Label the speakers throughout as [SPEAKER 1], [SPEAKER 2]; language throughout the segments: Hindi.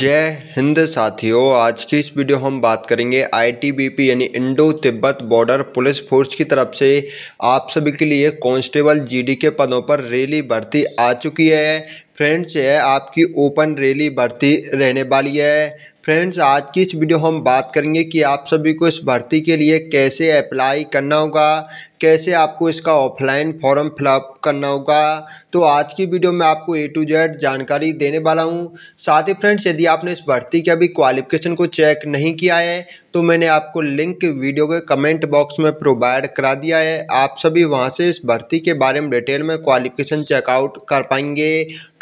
[SPEAKER 1] जय हिंद साथियों, आज की इस वीडियो हम बात करेंगे आईटीबीपी यानी Indo Tibet border police force की तरफ़ से। आप सभी के लिए कांस्टेबल जीडी के पदों पर रैली भर्ती आ चुकी है। फ्रेंड्स यह आपकी ओपन रैली भर्ती रहने वाली है। फ्रेंड्स, आज की इस वीडियो हम बात करेंगे कि आप सभी को इस भर्ती के लिए कैसे अप्लाई करना होगा, कैसे आपको इसका ऑफलाइन फॉर्म फिलअप करना होगा। तो आज की वीडियो में आपको ए टू जेड जानकारी देने वाला हूँ। साथ ही फ्रेंड्स, यदि आपने इस भर्ती के अभी क्वालिफिकेशन को चेक नहीं किया है तो मैंने आपको लिंक वीडियो के कमेंट बॉक्स में प्रोवाइड करा दिया है। आप सभी वहाँ से इस भर्ती के बारे में डिटेल में क्वालिफिकेशन चेकआउट कर पाएँगे।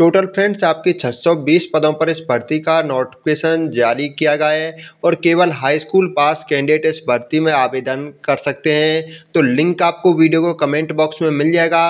[SPEAKER 1] टोटल फ्रेंड्स आपकी 620 पदों पर इस भर्ती का नोटिफिकेशन जारी किया गया है और केवल हाई स्कूल पास कैंडिडेट इस भर्ती में आवेदन कर सकते हैं। तो लिंक आपको वीडियो को कमेंट बॉक्स में मिल जाएगा।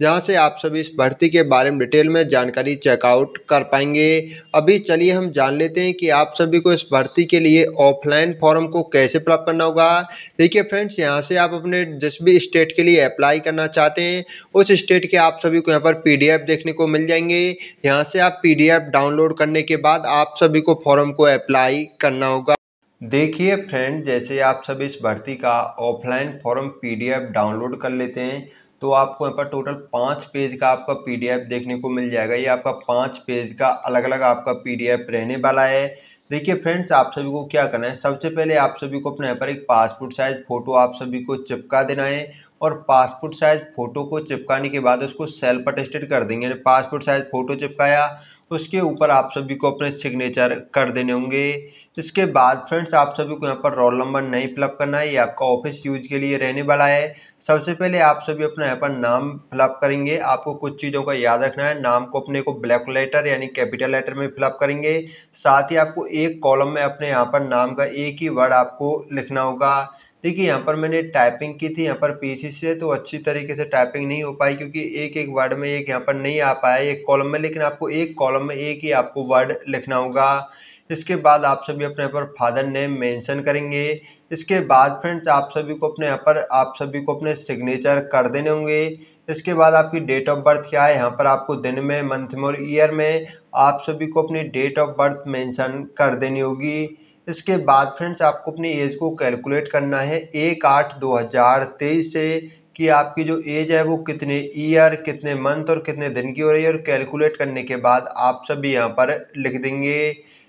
[SPEAKER 1] जहाँ से आप सभी इस भर्ती के बारे में डिटेल में जानकारी चेकआउट कर पाएँगे। अभी चलिए हम जान लेते हैं कि आप सभी को इस भर्ती के लिए ऑफलाइन फॉर्म को कैसे प्राप्त करना होगा। देखिए फ्रेंड्स यहाँ से आप अपने जिस भी स्टेट के लिए अप्लाई करना चाहते हैं, उस स्टेट के आप सभी को यहाँ पर पीडीएफ देखने को मिल जाएँगे। यहाँ से आप पीडीएफ डाउनलोड करने के बाद आप सभी को फॉर्म को अप्लाई करना होगा। देखिए फ्रेंड जैसे आप सभी इस भर्ती का ऑफलाइन फॉर्म पीडीएफ डाउनलोड कर लेते हैं तो आपको यहाँ पर टोटल पाँच पेज का आपका पीडीएफ देखने को मिल जाएगा। ये आपका पाँच पेज का अलग अलग आपका पीडीएफ रहने वाला है। देखिए फ्रेंड्स आप सभी को क्या करना है? सबसे पहले आप सभी को अपने यहाँ पर एक पासपोर्ट साइज़ फ़ोटो आप सभी को चिपका देना है। और पासपोर्ट साइज़ फ़ोटो को चिपकाने के बाद उसको सेल्फ अटेस्टेड कर देंगे। यानी पासपोर्ट साइज़ फ़ोटो चिपकाया, उसके ऊपर आप सभी को अपने सिग्नेचर कर देने होंगे। इसके बाद फ्रेंड्स, आप सभी को यहाँ पर रोल नंबर नहीं फिलअप करना है, ये आपका ऑफ़िस यूज़ के लिए रहने वाला है। सबसे पहले आप सभी अपना यहाँ पर नाम फिलअप करेंगे। आपको कुछ चीज़ों का याद रखना है। नाम को अपने को ब्लैक लेटर यानी कैपिटल लेटर में फिलअप करेंगे। साथ ही आपको एक कॉलम में अपने यहाँ पर नाम का एक ही वर्ड आपको लिखना होगा। देखिए, यहाँ पर मैंने टाइपिंग की थी, यहाँ पर पीसी से तो अच्छी तरीके से टाइपिंग नहीं हो पाई क्योंकि एक एक वर्ड में एक यहाँ पर नहीं आ पाया, एक कॉलम में, लेकिन आपको एक कॉलम में एक ही आपको वर्ड लिखना होगा। इसके बाद आप सभी अपने यहाँ पर फादर नेम मेंशन करेंगे। इसके बाद फ्रेंड्स आप सभी को अपने यहाँ पर, आप सभी को अपने सिग्नेचर कर देने होंगे। इसके बाद आपकी डेट ऑफ़ बर्थ क्या है, यहाँ पर आपको दिन में मंथ में और ईयर में, आप सभी को अपनी डेट ऑफ़ बर्थ मेंशन कर देनी होगी। इसके बाद फ्रेंड्स आपको अपनी एज को कैलकुलेट करना है। एक आठ दो हज़ार तेईस से कि आपकी जो एज है वो कितने ईयर, कितने मंथ और कितने दिन की हो रही है और कैलकुलेट करने के बाद आप सभी यहाँ पर लिख देंगे।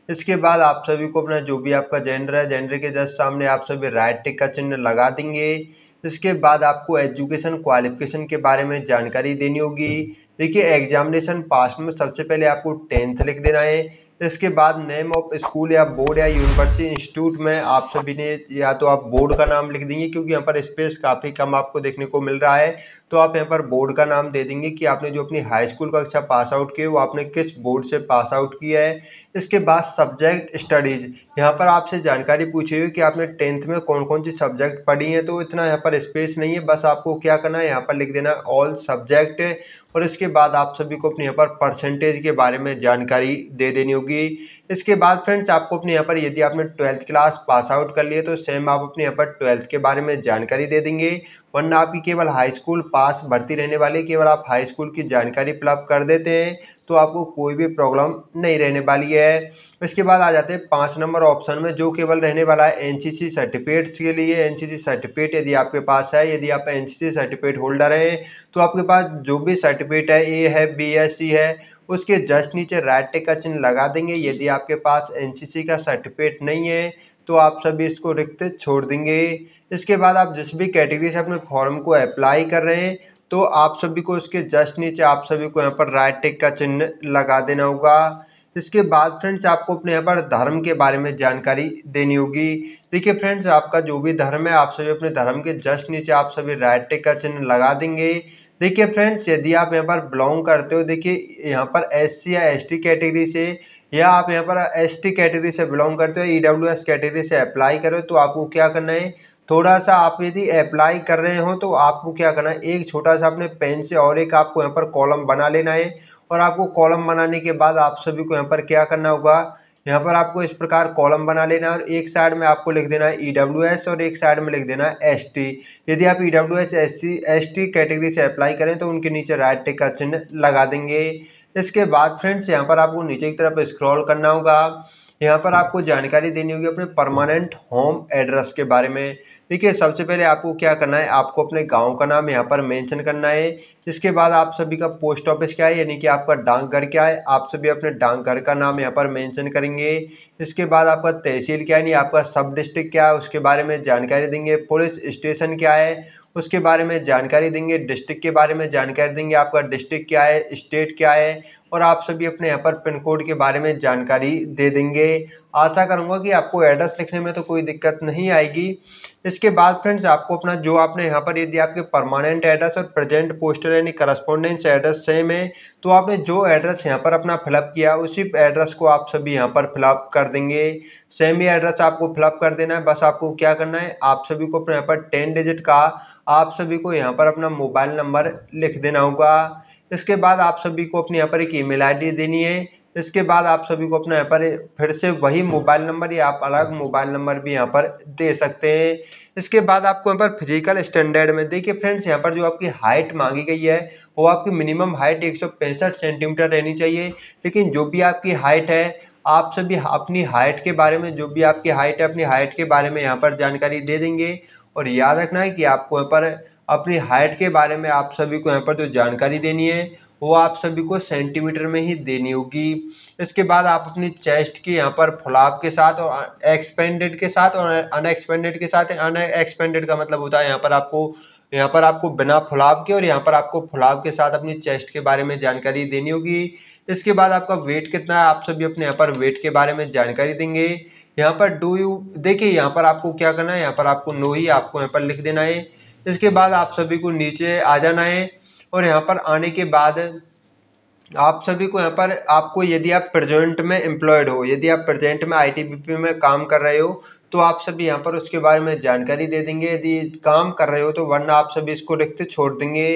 [SPEAKER 1] इसके बाद आप सभी को अपना जो भी आपका जेंडर है जेंडर के जस्ट सामने आप सभी राइट टिक का चिन्ह लगा देंगे। इसके बाद आपको एजुकेशन क्वालिफिकेशन के बारे में जानकारी देनी होगी। देखिए एग्जामिनेशन पास में सबसे पहले आपको टेंथ लिख देना है। इसके बाद नेम ऑफ़ स्कूल या बोर्ड या यूनिवर्सिटी इंस्टीट्यूट में आप सभी ने या तो आप बोर्ड का नाम लिख देंगे, क्योंकि यहाँ पर स्पेस काफ़ी कम आपको देखने को मिल रहा है। तो आप यहाँ पर बोर्ड का नाम दे देंगे कि आपने जो अपनी हाई स्कूल कक्षा पास आउट की है, वो आपने किस बोर्ड से पास आउट किया है? इसके बाद सब्जेक्ट स्टडीज़ यहाँ पर आपसे जानकारी पूछी हुई कि आपने टेंथ में कौन कौन सी सब्जेक्ट पढ़ी हैं तो इतना यहाँ पर स्पेस नहीं है, बस आपको क्या करना है, यहाँ पर लिख देना ऑल सब्जेक्ट और इसके बाद आप सभी को अपने यहाँ पर परसेंटेज के बारे में जानकारी दे देनी होगी। इसके बाद फ्रेंड्स आपको अपने यहाँ पर यदि आपने ट्वेल्थ क्लास पास आउट कर लिए तो सेम आप अपने यहाँ पर ट्वेल्थ के बारे में जानकारी दे देंगे। वरना आपकी केवल हाई स्कूल पास भर्ती रहने वाली केवल आप हाई स्कूल की जानकारी प्राप्त कर देते हैं। तो आपको कोई भी प्रॉब्लम नहीं रहने वाली है। इसके बाद आ जाते हैं पाँच नंबर ऑप्शन में, जो केवल रहने वाला है एनसीसी सर्टिफिकेट्स के लिए। एनसीसी सर्टिफिकेट यदि आपके पास है, यदि आप एनसीसी सर्टिफिकेट होल्डर हैं तो आपके पास जो भी सर्टिफिकेट है ए है बीएससी है सी है, उसके जस्ट नीचे राइट टेक का चिन्ह लगा देंगे। यदि आपके पास एनसीसी का सर्टिफिकेट नहीं है तो आप सभी इसको रिक्त छोड़ देंगे। इसके बाद आप जिस भी कैटेगरी से अपने फॉर्म को अप्लाई कर रहे हैं तो आप सभी को इसके जस्ट नीचे आप सभी को यहाँ पर राइट टेक का चिन्ह लगा देना होगा। इसके बाद फ्रेंड्स आपको अपने यहाँ पर धर्म के बारे में जानकारी देनी होगी। देखिए फ्रेंड्स, आपका जो भी धर्म है, आप सभी अपने धर्म के जस्ट नीचे आप सभी राइट टेक का चिन्ह लगा देंगे। देखिए फ्रेंड्स, यदि आप यहाँ पर बिलोंग करते हो, देखिए यहाँ पर एससी या एसटी कैटेगरी से या आप यहाँ पर एसटी कैटेगरी से बिलोंग करते हो ईडब्ल्यूएस कैटेगरी से अप्लाई करो तो आपको क्या करना है? थोड़ा सा आप यदि अप्लाई कर रहे हो तो आपको क्या करना है, एक छोटा सा अपने पेन से और एक आपको यहाँ पर कॉलम बना लेना है। और आपको कॉलम बनाने के बाद आप सभी को यहाँ पर क्या करना होगा, यहाँ पर आपको इस प्रकार कॉलम बना लेना है और एक साइड में आपको लिख देना है ई डब्ल्यू एस और एक साइड में लिख देना है एस टी यदि आप E W S S C S T category से अप्लाई करें तो उनके नीचे राइट टिक का चिन्ह लगा देंगे। इसके बाद फ्रेंड्स यहाँ पर आपको नीचे की तरफ़ स्क्रॉल करना होगा। यहाँ पर आपको जानकारी देनी होगी अपने परमानेंट होम एड्रेस के बारे में। देखिए, सबसे पहले आपको क्या करना है, आपको अपने गाँव का नाम यहाँ पर मेंशन करना है इसके बाद आप सभी का पोस्ट ऑफ़िस क्या है, यानी कि आपका डाकघर क्या है, आप सभी अपने डाकघर का नाम यहाँ पर मेंशन करेंगे, इसके बाद आपका तहसील क्या है नहीं आपका सब डिस्ट्रिक्ट क्या है, उसके बारे में जानकारी देंगे, पुलिस स्टेशन क्या है, उसके बारे में जानकारी देंगे, डिस्ट्रिक्ट के बारे में जानकारी देंगे, आपका डिस्ट्रिक्ट क्या है, स्टेट क्या है और आप सभी अपने यहाँ पर पिन कोड के बारे में जानकारी दे देंगे। आशा करूँगा कि आपको एड्रेस लिखने में तो कोई दिक्कत नहीं आएगी। इसके बाद फ्रेंड्स आपको अपना, जो आपने यहाँ पर यदि आपके परमानेंट एड्रेस और प्रेजेंट पोस्टल यानी करस्पॉन्डेंस एड्रेस सेम है तो आपने जो एड्रेस यहाँ पर अपना फिलअप किया, उसी एड्रेस को आप सभी यहाँ पर फिलअप कर देंगे। सेम ही एड्रेस आपको फिलअप कर देना है। बस आपको क्या करना है, आप सभी को अपने यहाँ पर टेन डिजिट का, आप सभी को यहाँ पर अपना मोबाइल नंबर लिख देना होगा। इसके बाद आप सभी को अपने यहाँ पर एक ईमेल आईडी देनी है। इसके बाद आप सभी को अपना यहाँ पर फिर से वही मोबाइल नंबर या आप अलग मोबाइल नंबर भी यहाँ पर दे सकते हैं। इसके बाद आपको यहाँ पर फ़िज़िकल स्टैंडर्ड में, देखिए फ्रेंड्स यहाँ पर जो आपकी हाइट मांगी गई है, वो आपकी मिनिमम हाइट एक सौ पैंसठ सेंटीमीटर रहनी चाहिए। लेकिन जो भी आपकी हाइट है, आप सभी अपनी हाइट के बारे में, जो भी आपकी हाइट है, अपनी हाइट के बारे में यहाँ पर जानकारी दे देंगे। और याद रखना है कि आपको यहाँ पर अपनी हाइट के बारे में आप सभी को यहाँ पर जो जानकारी देनी है वो आप सभी को सेंटीमीटर में ही देनी होगी इसके बाद आप अपनी चेस्ट की यहाँ पर फुलाव के साथ और एक्सपेंडेड के साथ और अनएक्सपेंडेड के साथ अनएक्सपेंडेड का मतलब होता है यहाँ पर आपको यहाँ पर आपको बिना फुलाव के और यहाँ पर आपको फुलाव के साथ अपनी चेस्ट के बारे में जानकारी देनी होगी इसके बाद आपका वेट कितना है आप सभी अपने यहाँ पर वेट के बारे में जानकारी देंगे यहाँ पर डू यू देखिए यहाँ पर आपको क्या करना है यहाँ पर आपको नो ही आपको यहाँ पर लिख देना है इसके बाद आप सभी को नीचे आ जाना है और यहाँ पर आने के बाद आप सभी को यहाँ पर आपको यदि आप प्रेजेंट में एम्प्लॉयड हो, यदि आप प्रेजेंट में आईटीबीपी में काम कर रहे हो तो आप सभी यहाँ पर उसके बारे में जानकारी दे देंगे। यदि काम कर रहे हो तो वरना आप सभी इसको रिक्त छोड़ देंगे।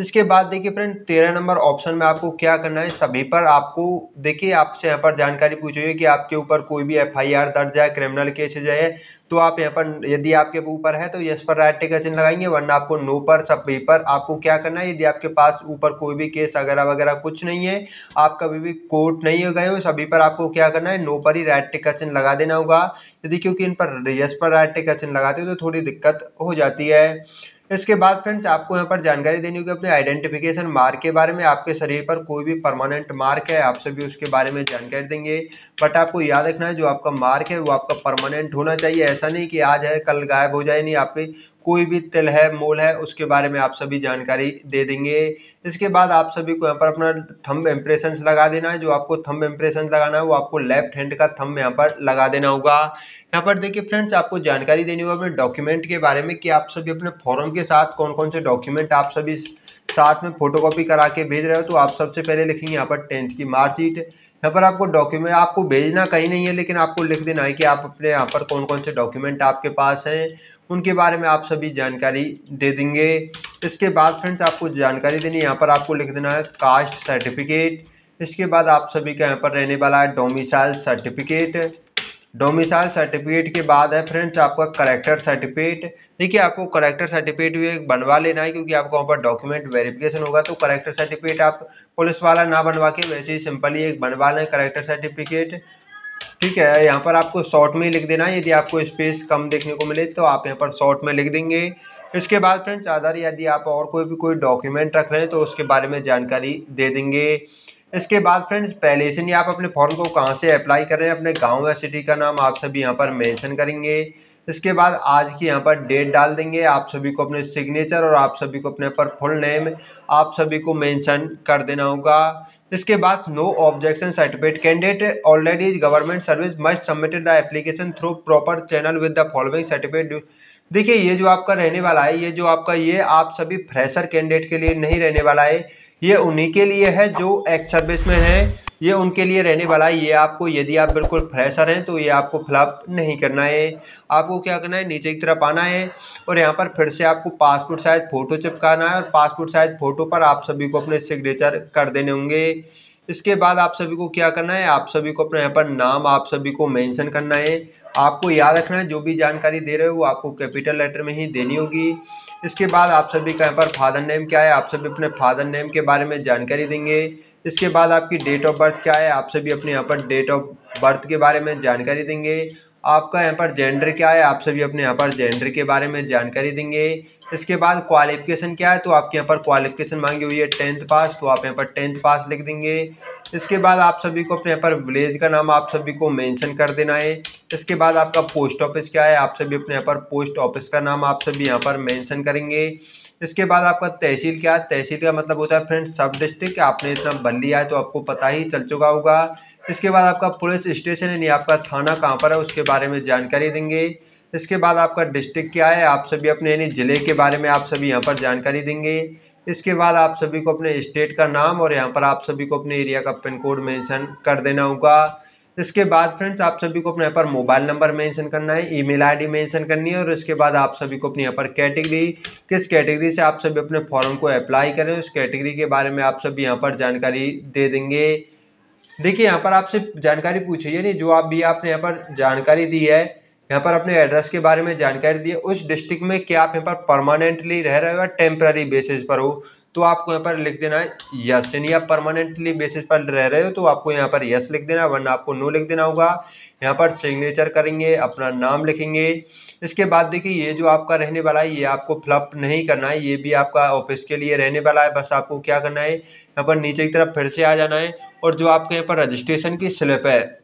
[SPEAKER 1] इसके बाद देखिए फ्रेंड तेरह नंबर ऑप्शन में आपको क्या करना है? सभी पर आपको, देखिए, आपसे यहाँ पर जानकारी पूछिए कि आपके ऊपर कोई भी एफआईआर दर्ज है क्रिमिनल केस है तो आप यहाँ पर, यदि आपके ऊपर है तो यस पर राइट टिक चिन्ह लगाएँगे, वरना आपको नो पर, सभी पर आपको क्या करना है? यदि आपके पास ऊपर कोई भी केस वगैरह वगैरह कुछ नहीं है, आप कभी भी कोर्ट नहीं गए हो, सभी पर आपको क्या करना है? नो पर ही राइट टिक चिन्ह लगा देना होगा। यदि क्योंकि इन पर यस पर राइट टिक चिन्ह लगाते हो तो थोड़ी दिक्कत हो जाती है। इसके बाद फ्रेंड्स आपको यहाँ पर जानकारी देनी होगी अपने आइडेंटिफिकेशन मार्क के बारे में। आपके शरीर पर कोई भी परमानेंट मार्क है, आप सभी उसके बारे में जानकारी देंगे। बट आपको याद रखना है, जो आपका मार्क है, वो आपका परमानेंट होना चाहिए। ऐसा नहीं कि आज है, कल गायब हो जाए, नहीं, आपकी कोई भी तिल है, मोल है, उसके बारे में आप सभी जानकारी दे देंगे। इसके बाद आप सभी को यहाँ पर अपना थंब इम्प्रेशन लगा देना है। जो आपको थंब इम्प्रेशन लगाना है, वो आपको लेफ़्ट हैंड का थंब यहाँ पर लगा देना होगा। यहाँ पर देखिए फ्रेंड्स आपको जानकारी देनी होगी अपने डॉक्यूमेंट के बारे में कि आप सभी अपने फॉर्म के साथ कौन कौन से डॉक्यूमेंट आप सभी साथ में फोटोकॉपी करा के भेज रहे हो। तो आप सबसे पहले लिखेंगे यहाँ पर टेंथ की मार्कशीट यहाँ पर आपको डॉक्यूमेंट आपको भेजना कहीं नहीं है, लेकिन आपको लिख देना है कि आप अपने यहाँ पर कौन कौन से डॉक्यूमेंट आपके पास हैं। उनके बारे में आप सभी जानकारी दे देंगे। इसके बाद फ्रेंड्स, आपको जानकारी देनी यहाँ पर आपको लिख देना है कास्ट सर्टिफिकेट। इसके बाद आप सभी का यहाँ पर रहने वाला है डोमिसाइल सर्टिफिकेट। डोमिसाइल सर्टिफिकेट के बाद है फ्रेंड्स, आपका करेक्टर सर्टिफिकेट। देखिए, आपको करेक्टर सर्टिफिकेट भी एक बनवा लेना है, क्योंकि आपको वहाँ पर डॉक्यूमेंट वेरिफिकेशन होगा तो करेक्टर सर्टिफिकेट आप पुलिस वाला ना बनवा के, वैसे ही सिंपली एक बनवा लें करेक्टर सर्टिफिकेट। ठीक है, यहाँ पर आपको शॉर्ट में लिख देना है यदि आपको स्पेस कम देखने को मिले तो आप यहाँ पर शॉर्ट में लिख देंगे। इसके बाद फ्रेंड्स आधार यदि आप और कोई भी कोई डॉक्यूमेंट रख रहे हैं तो उसके बारे में जानकारी दे देंगे। इसके बाद फ्रेंड्स पहले से नहीं आप अपने फॉर्म को कहाँ से अप्लाई कर रहे हैं, अपने गाँव या सिटी का नाम आप सभी यहाँ पर मेंशन करेंगे। इसके बाद आज की यहाँ पर डेट डाल देंगे। आप सभी को अपने सिग्नेचर और आप सभी को अपने पर फुल नेम आप सभी को मेंशन कर देना होगा। इसके बाद no objection certificate candidate already government service must submitted the application through proper channel with the following certificate देखिए, ये जो आपका रहने वाला है, ये जो आपका, ये आप सभी फ्रेशर कैंडिडेट के लिए नहीं रहने वाला है। ये उन्हीं के लिए है जो एक्स सर्विस में है। ये उनके लिए रहने वाला है। ये आपको, यदि आप बिल्कुल फ्रेशर हैं तो ये आपको फिलअप नहीं करना है। आपको क्या करना है? नीचे की तरफ़ आना है और यहाँ पर फिर से आपको पासपोर्ट साइज़ फ़ोटो चिपकाना है और पासपोर्ट साइज़ फ़ोटो पर आप सभी को अपने सिग्नेचर कर देने होंगे। इसके बाद आप सभी को क्या करना है? आप सभी को अपने यहाँ पर नाम आप सभी को मेंशन करना है। आपको याद रखना है, जो भी जानकारी दे रहे हो वो आपको कैपिटल लेटर में ही देनी होगी। इसके बाद आप सभी का यहाँ पर फादर नेम क्या है, आप सभी अपने फादर नेम के बारे में जानकारी देंगे। इसके बाद आपकी डेट ऑफ़ बर्थ क्या है, आप सभी अपने यहाँ पर डेट ऑफ़ बर्थ के बारे में जानकारी देंगे। आपका यहाँ पर जेंडर क्या है, आप सभी अपने यहाँ पर जेंडर के बारे में जानकारी देंगे। इसके बाद क्वालिफिकेशन क्या है तो आपके यहाँ पर क्वालिफिकेशन मांगी हुई है टेंथ पास तो आप यहाँ पर टेंथ पास लिख देंगे। इसके बाद आप सभी को अपने यहाँ पर विलेज का नाम आप सभी को मेंशन कर देना है। इसके बाद आपका पोस्ट ऑफ़िस क्या है, आप सभी अपने यहाँ पर पोस्ट ऑफ़िस का नाम आप सभी यहाँ पर मेंशन करेंगे। इसके बाद आपका तहसील क्या है, तहसील का मतलब होता है फ्रेंड, सब डिस्ट्रिक्ट। आपने इतना बन लिया है तो आपको पता ही चल चुका होगा। इसके बाद आपका पुलिस स्टेशन, यानी आपका थाना कहाँ पर है, उसके बारे में जानकारी देंगे। इसके बाद आपका डिस्ट्रिक्ट क्या है, आप सभी अपने, यानी ज़िले के बारे में आप सभी यहाँ पर जानकारी देंगे। इसके बाद आप सभी को अपने स्टेट का नाम और यहाँ पर आप सभी को अपने एरिया का पिन कोड मेंशन कर देना होगा। इसके बाद फ्रेंड्स, आप सभी को अपने यहाँ पर मोबाइल नंबर मेंशन करना है, ईमेल आईडी मेंशन करनी है और इसके बाद आप सभी को अपने यहाँ पर कैटेगरी, किस कैटेगरी से आप सभी अपने फॉर्म को अप्लाई करें, उस कैटेगरी के बारे में आप सभी यहाँ पर जानकारी दे देंगे। देखिए, यहाँ पर आपसे जानकारी पूछी नहीं जो आप भी आपने यहाँ पर जानकारी दी है यहाँ पर अपने एड्रेस के बारे में जानकारी दी है। उस डिस्ट्रिक्ट में क्या आप यहाँ पर परमानेंटली रह रहे हो या टेम्पररी बेसिस पर हो? तो आपको यहाँ पर लिख देना है यस यानी आप परमानेंटली बेसिस पर रह रहे हो तो आपको यहाँ पर यस लिख देना वरना आपको नो लिख देना होगा। यहाँ पर सिग्नेचर करेंगे, अपना नाम लिखेंगे। इसके बाद देखिए, ये जो आपका रहने वाला है, ये आपको फ्लप नहीं करना है, ये भी आपका ऑफ़िस के लिए रहने वाला है। बस आपको क्या करना है, यहाँ पर नीचे की तरफ़ फिर से आ जाना है। और जो आपके यहाँ पर रजिस्ट्रेशन की स्लिप है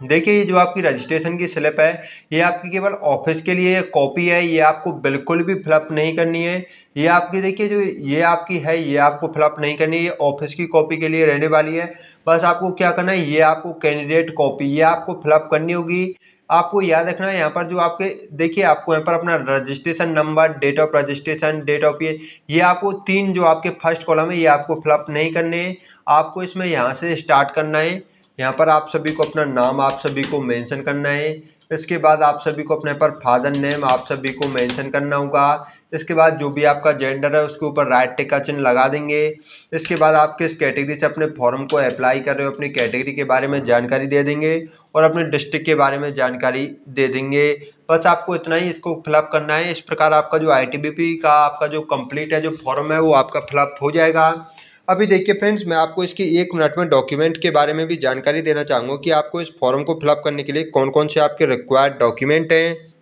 [SPEAKER 1] देखिए, ये जो आपकी रजिस्ट्रेशन की स्लिप है, ये आपकी केवल ऑफ़िस के लिए कॉपी है, ये आपको बिल्कुल भी फिलअप नहीं करनी है। ये आपकी, देखिए, जो ये आपकी है, ये आपको फिलअप नहीं करनी है ये ऑफ़िस की कॉपी के लिए रहने वाली है। बस आपको क्या करना है, ये आपको कैंडिडेट कॉपी ये आपको फिलअप करनी होगी। आपको याद रखना है, यहाँ पर जो आपके, देखिए, आपको यहाँ पर अपना registration number date of registration date of ये ये आपको तीन जो आपके फ़र्स्ट कॉलम है, ये आपको फिलअप नहीं करने हैं। आपको इसमें यहाँ से स्टार्ट करना है। यहाँ पर आप सभी को अपना नाम आप सभी को मेंशन करना है। इसके बाद आप सभी को अपने पर फादर नेम आप सभी को मेंशन करना होगा। इसके बाद जो भी आपका जेंडर है, उसके ऊपर राइट टिक का चिन्ह लगा देंगे। इसके बाद आप किस कैटेगरी से अपने फॉर्म को अप्लाई कर रहे हो, अपनी कैटेगरी के बारे में जानकारी दे देंगे और अपने डिस्ट्रिक्ट के बारे में जानकारी दे देंगे। बस आपको इतना ही इसको फिलअप करना है। इस प्रकार आपका जो आईटीबीपी का आपका जो कंप्लीट है, जो फॉर्म है, वो आपका फिलअप हो जाएगा। अभी देखिए फ्रेंड्स मैं आपको इसकी एक मिनट में डॉक्यूमेंट के बारे में भी जानकारी देना चाहूँगा कि आपको इस फॉर्म को फिलअप करने के लिए कौन कौन से आपके रिक्वायर्ड डॉक्यूमेंट हैं।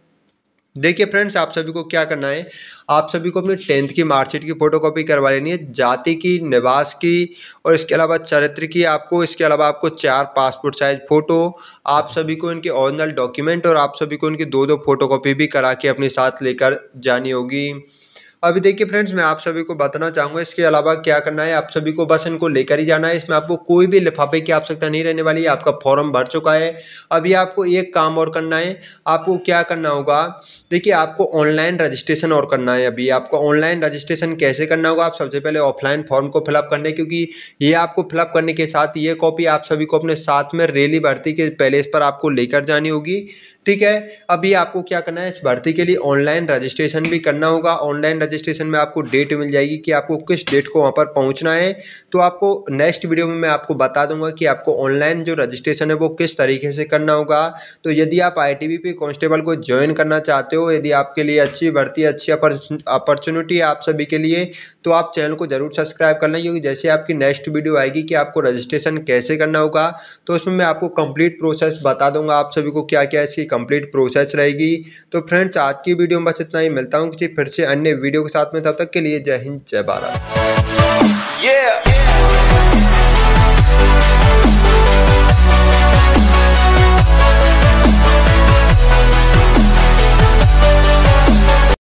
[SPEAKER 1] देखिए फ्रेंड्स आप सभी को क्या करना है? आप सभी को अपनी टेंथ की मार्कशीट की फ़ोटोकॉपी करवा लेनी है, जाति की, निवास की और इसके अलावा चरित्र की आपको, इसके अलावा आपको चार पासपोर्ट साइज़ फ़ोटो आप सभी को इनके ओरिजिनल डॉक्यूमेंट और आप सभी को इनकी दो दो फोटोकॉपी भी करा के अपने साथ लेकर जानी होगी। अभी देखिए फ्रेंड्स मैं आप सभी को बताना चाहूँगा, इसके अलावा क्या करना है, आप सभी को बस इनको लेकर ही जाना है। इसमें आपको कोई भी लिफाफे की आवश्यकता नहीं रहने वाली है आपका फॉर्म भर चुका है। अभी आपको एक काम और करना है, आपको क्या करना होगा, देखिए आपको ऑनलाइन रजिस्ट्रेशन और करना है अभी। आपको ऑनलाइन रजिस्ट्रेशन कैसे करना होगा, आप सबसे पहले ऑफलाइन फॉर्म को फिलअप करने, क्योंकि ये आपको फिलअप करने के साथ ये कॉपी आप सभी को अपने साथ में रैली भर्ती के पैलेस पर आपको लेकर जानी होगी, ठीक है? अभी आपको क्या करना है, इस भर्ती के लिए ऑनलाइन रजिस्ट्रेशन भी करना होगा। ऑनलाइन रजिस्ट्रेशन में आपको डेट मिल जाएगी कि आपको किस डेट को वहाँ पर पहुँचना है। तो आपको नेक्स्ट वीडियो में मैं आपको बता दूँगा कि आपको ऑनलाइन जो रजिस्ट्रेशन है वो किस तरीके से करना होगा। तो यदि आप आई टी कांस्टेबल को ज्वाइन करना चाहते हो, यदि आपके लिए अच्छी भर्ती, अच्छी अपॉर्चुनिटी है आप सभी के लिए तो आप चैनल को ज़रूर सब्सक्राइब कर लें, क्योंकि जैसे आपकी नेक्स्ट वीडियो आएगी कि आपको रजिस्ट्रेशन कैसे करना होगा तो उसमें मैं आपको कंप्लीट प्रोसेस बता दूँगा। आप सभी को क्या क्या इसकी कंप्लीट प्रोसेस रहेगी। तो फ्रेंड्स आज की वीडियो में बस इतना ही। मिलता हूँ किसी फिर से अन्य वीडियो के साथ में तब तक के लिए जय हिंद जय भारत।